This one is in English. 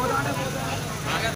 పోతాంటే పోతా